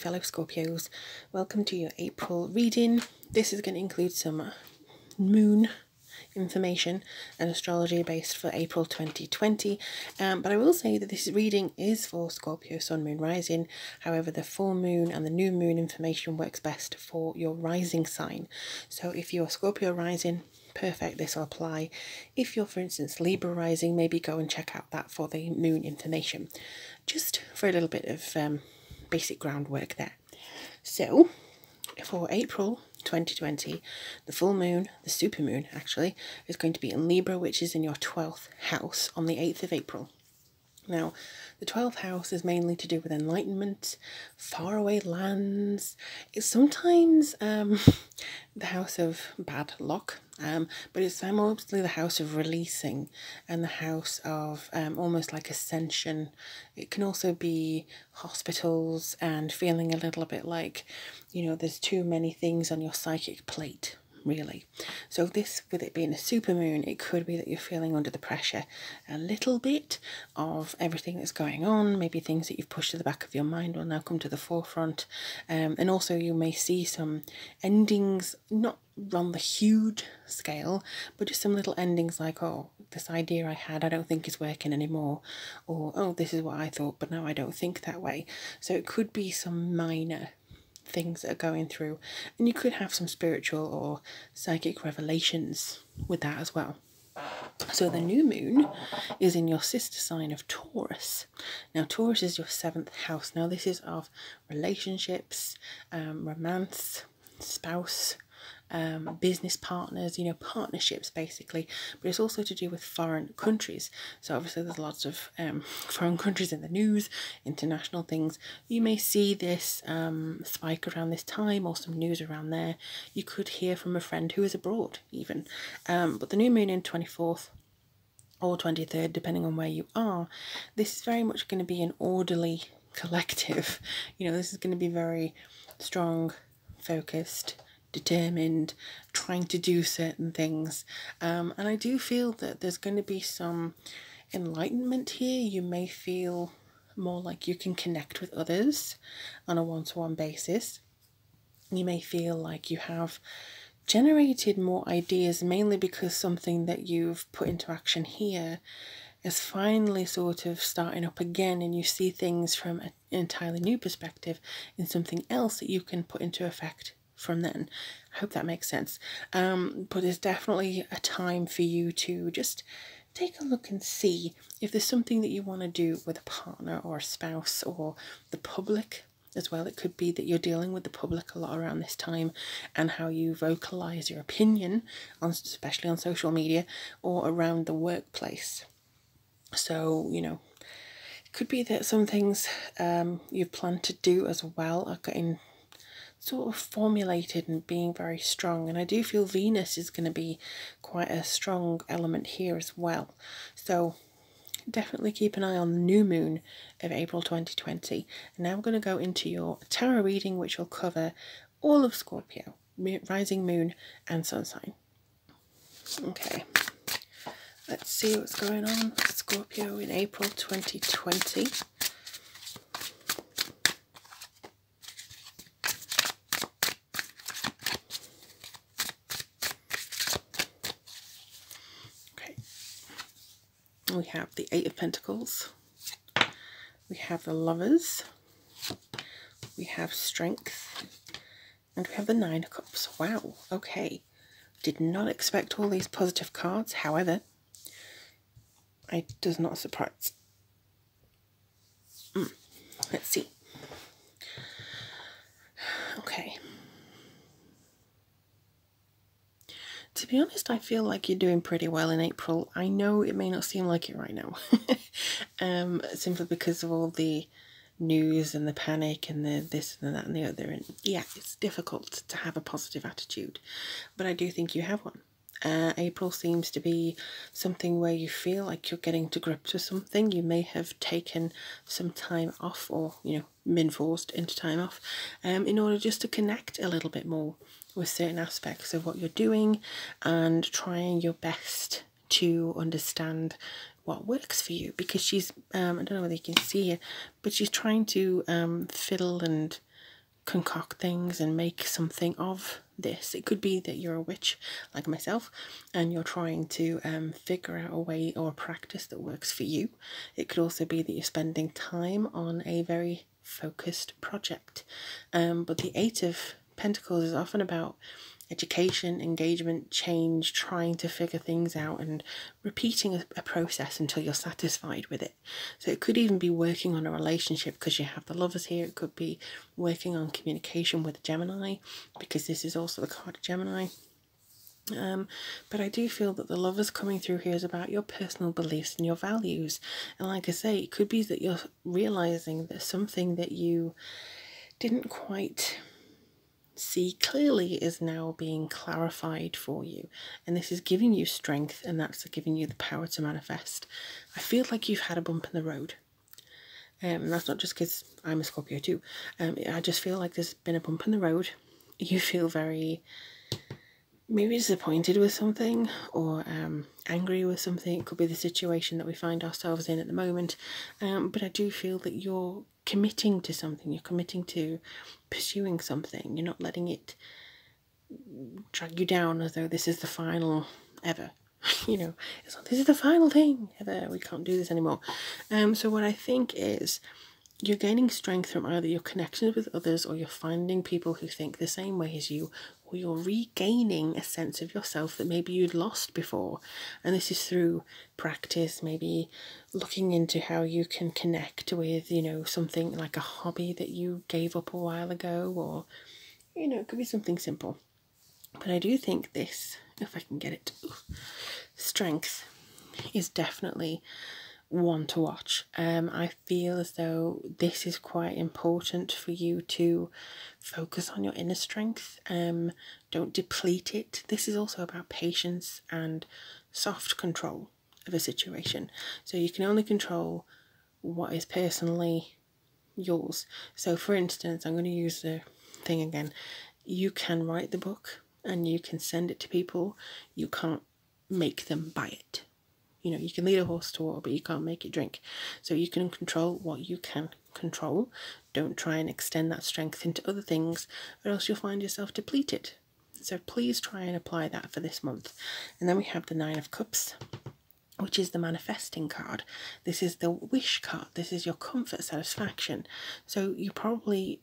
fellow Scorpios. Welcome to your April reading. This is going to include some moon information and astrology based for April 2020. Um, but I will say that this reading is for Scorpio Sun Moon Rising. However, the full moon and the new moon information works best for your rising sign. So if you're Scorpio Rising, perfect, this will apply. If you're, for instance, Libra Rising, maybe go and check out that for the moon information. Just for a little bit of um, basic groundwork there. So, for April 2020, the full moon, the super moon actually, is going to be in Libra, which is in your 12th house on the 8th of April. Now, the 12th house is mainly to do with enlightenment, faraway lands. It's sometimes um, the house of bad luck, um, but it's mostly the house of releasing and the house of um, almost like ascension. It can also be hospitals and feeling a little bit like, you know, there's too many things on your psychic plate really. So this, with it being a super moon, it could be that you're feeling under the pressure a little bit of everything that's going on. Maybe things that you've pushed to the back of your mind will now come to the forefront. Um, and also you may see some endings, not on the huge scale, but just some little endings like, oh, this idea I had, I don't think is working anymore. Or, oh, this is what I thought, but now I don't think that way. So it could be some minor things that are going through, and you could have some spiritual or psychic revelations with that as well. So the new moon is in your sister sign of Taurus. Now Taurus is your seventh house. Now this is of relationships, um, romance, spouse, um, business partners, you know, partnerships basically, but it's also to do with foreign countries. So obviously there's lots of um, foreign countries in the news, international things. You may see this um, spike around this time or some news around there. You could hear from a friend who is abroad even. Um, but the new moon in 24th or 23rd, depending on where you are, this is very much going to be an orderly collective. You know, this is going to be very strong, focused, determined, trying to do certain things. Um, and I do feel that there's going to be some enlightenment here. You may feel more like you can connect with others on a one to one basis. You may feel like you have generated more ideas, mainly because something that you've put into action here is finally sort of starting up again, and you see things from an entirely new perspective in something else that you can put into effect from then. I hope that makes sense. Um, but it's definitely a time for you to just take a look and see if there's something that you want to do with a partner or a spouse or the public as well. It could be that you're dealing with the public a lot around this time and how you vocalize your opinion, on, especially on social media or around the workplace. So, you know, it could be that some things um, you've planned to do as well are getting sort of formulated and being very strong. And I do feel Venus is going to be quite a strong element here as well. So definitely keep an eye on the new moon of April 2020. And now I'm going to go into your tarot reading, which will cover all of Scorpio, rising moon and sun sign. Okay, let's see what's going on Scorpio in April 2020. We have the Eight of Pentacles, we have the Lovers, we have Strength, and we have the Nine of Cups. Wow, okay. Did not expect all these positive cards, however, I does not surprise. Mm. Let's see. Okay. To be honest, I feel like you're doing pretty well in April. I know it may not seem like it right now, um, simply because of all the news and the panic and the this and that and the other. And yeah, it's difficult to have a positive attitude, but I do think you have one. Uh, April seems to be something where you feel like you're getting to grips with something. You may have taken some time off or, you know, been forced into time off um, in order just to connect a little bit more with certain aspects of what you're doing and trying your best to understand what works for you because she's um, I don't know whether you can see it but she's trying to um, fiddle and concoct things and make something of this. It could be that you're a witch like myself and you're trying to um, figure out a way or a practice that works for you. It could also be that you're spending time on a very focused project. Um, but the Eight of Pentacles is often about education, engagement, change, trying to figure things out, and repeating a, a, process until you're satisfied with it. So it could even be working on a relationship because you have the lovers here. It could be working on communication with Gemini because this is also the card of Gemini. Um, but I do feel that the lovers coming through here is about your personal beliefs and your values. And like I say, it could be that you're realizing that something that you didn't quite see clearly is now being clarified for you. And this is giving you strength and that's giving you the power to manifest. I feel like you've had a bump in the road. Um, and that's not just because I'm a Scorpio too. Um, I just feel like there's been a bump in the road. You feel very maybe disappointed with something or um, angry with something. It could be the situation that we find ourselves in at the moment. Um, but I do feel that you're committing to something, you're committing to pursuing something, you're not letting it drag you down as though this is the final ever. you know, it's this is the final thing ever, we can't do this anymore. Um, so, what I think is you're gaining strength from either your connections with others or you're finding people who think the same way as you or you're regaining a sense of yourself that maybe you'd lost before. And this is through practice, maybe looking into how you can connect with, you know, something like a hobby that you gave up a while ago, or, you know, it could be something simple. But I do think this, if I can get it, strength is definitely one to watch. Um, I feel as though this is quite important for you to focus on your inner strength. Um, don't deplete it. This is also about patience and soft control of a situation. So you can only control what is personally yours. So, for instance, I'm going to use the thing again. You can write the book and you can send it to people. You can't make them buy it you know, you can lead a horse to water, but you can't make it drink. So you can control what you can control. Don't try and extend that strength into other things, or else you'll find yourself depleted. So please try and apply that for this month. And then we have the Nine of Cups, which is the manifesting card. This is the wish card. This is your comfort satisfaction. So you probably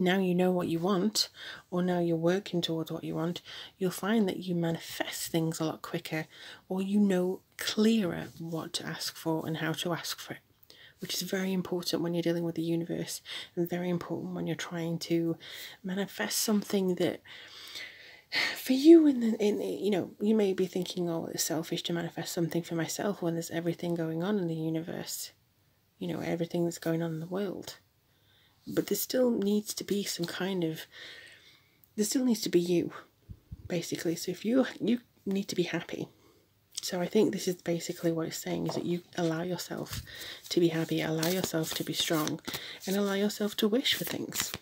now you know what you want, or now you're working towards what you want, you'll find that you manifest things a lot quicker, or you know clearer what to ask for and how to ask for it, which is very important when you're dealing with the universe, and very important when you're trying to manifest something that. For you, in the in you know, you may be thinking, "Oh, it's selfish to manifest something for myself when there's everything going on in the universe, you know, everything that's going on in the world." But there still needs to be some kind of there still needs to be you basically. So if you you need to be happy. So i think this is basically what it's saying is that you allow yourself to be happy allow yourself to be strong and allow yourself to wish for things.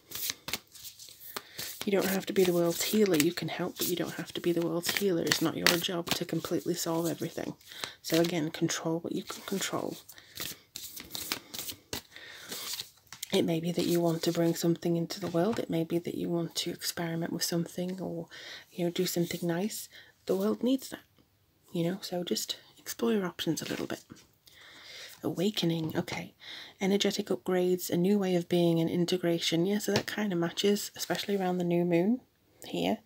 You don't have to be the world's healer you can help but you don't have to be the world's healer. It's not your job to completely solve everything. So again control what you can control it may be that you want to bring something into the world. It may be that you want to experiment with something or, you know, do something nice. The world needs that, you know, so just explore your options a little bit. Awakening, okay. Energetic upgrades, a new way of being and integration. Yeah, so that kind of matches, especially around the new moon here,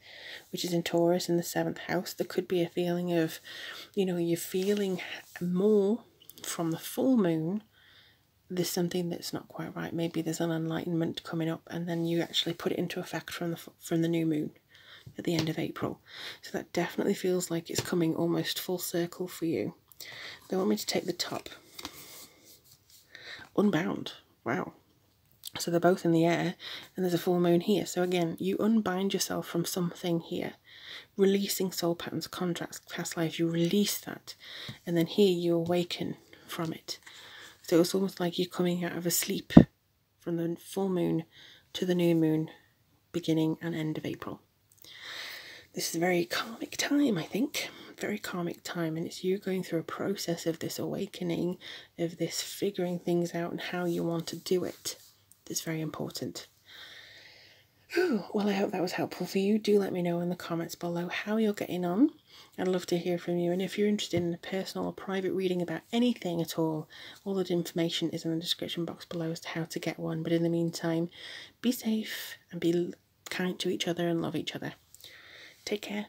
which is in Taurus in the seventh house. There could be a feeling of, you know, you're feeling more from the full moon there's something that's not quite right. Maybe there's an enlightenment coming up, and then you actually put it into effect from the from the new moon at the end of April. So that definitely feels like it's coming almost full circle for you. They want me to take the top. Unbound. Wow. So they're both in the air, and there's a full moon here. So again, you unbind yourself from something here. Releasing soul patterns, contracts, past life, you release that. And then here you awaken from it. So it's almost like you're coming out of a sleep from the full moon to the new moon, beginning and end of April. This is a very karmic time, I think. Very karmic time, and it's you going through a process of this awakening, of this figuring things out and how you want to do it. That's very important. Well, I hope that was helpful for you. Do let me know in the comments below how you're getting on. I'd love to hear from you. And if you're interested in a personal or private reading about anything at all, all that information is in the description box below as to how to get one. But in the meantime, be safe and be kind to each other and love each other. Take care.